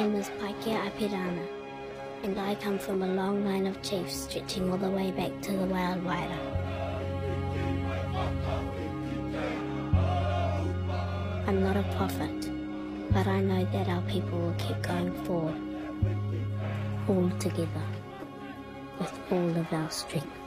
My name is Paikea Apirana, and I come from a long line of chiefs stretching all the way back to the Whale Rider. I'm not a prophet, but I know that our people will keep going forward, all together, with all of our strength.